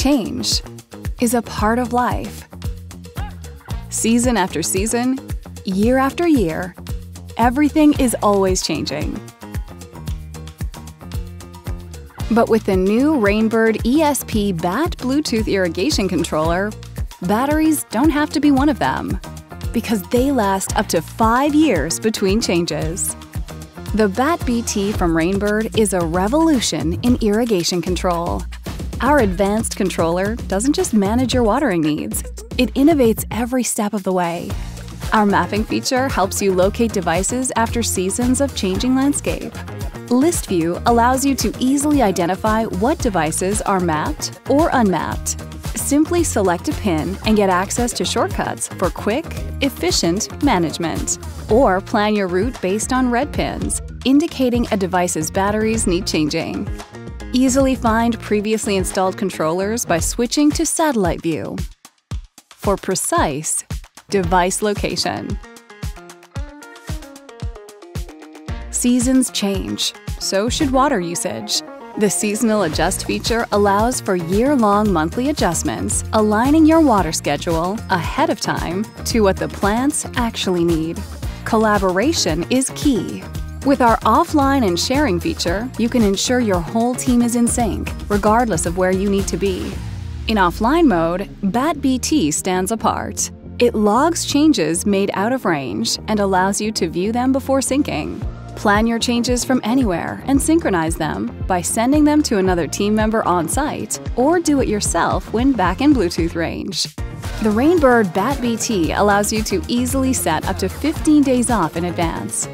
Change is a part of life. Season after season, year after year, everything is always changing. But with the new Rain Bird ESP BAT Bluetooth irrigation controller, batteries don't have to be one of them because they last up to five years between changes. The BAT BT from Rain Bird is a revolution in irrigation control. Our advanced controller doesn't just manage your watering needs, it innovates every step of the way. Our mapping feature helps you locate devices after seasons of changing landscape. List View allows you to easily identify what devices are mapped or unmapped. Simply select a pin and get access to shortcuts for quick, efficient management. Or plan your route based on red pins, indicating a device's batteries need changing. Easily find previously installed controllers by switching to Satellite View. For precise device location. Seasons change, so should water usage. The Seasonal Adjust feature allows for year-long monthly adjustments, aligning your water schedule ahead of time to what the plants actually need. Collaboration is key. With our offline and sharing feature, you can ensure your whole team is in sync, regardless of where you need to be. In offline mode, BAT-BT stands apart. It logs changes made out of range and allows you to view them before syncing. Plan your changes from anywhere and synchronize them by sending them to another team member on site or do it yourself when back in Bluetooth range. The Rain Bird BAT-BT allows you to easily set up to 15 days off in advance.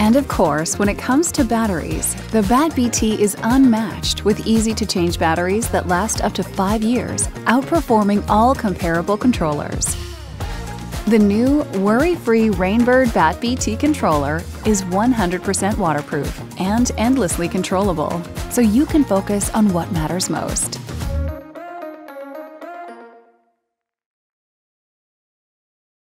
And of course, when it comes to batteries, the BAT-BT is unmatched with easy-to-change batteries that last up to 5 years, outperforming all comparable controllers. The new worry-free Rain Bird BAT-BT controller is 100% waterproof and endlessly controllable, so you can focus on what matters most.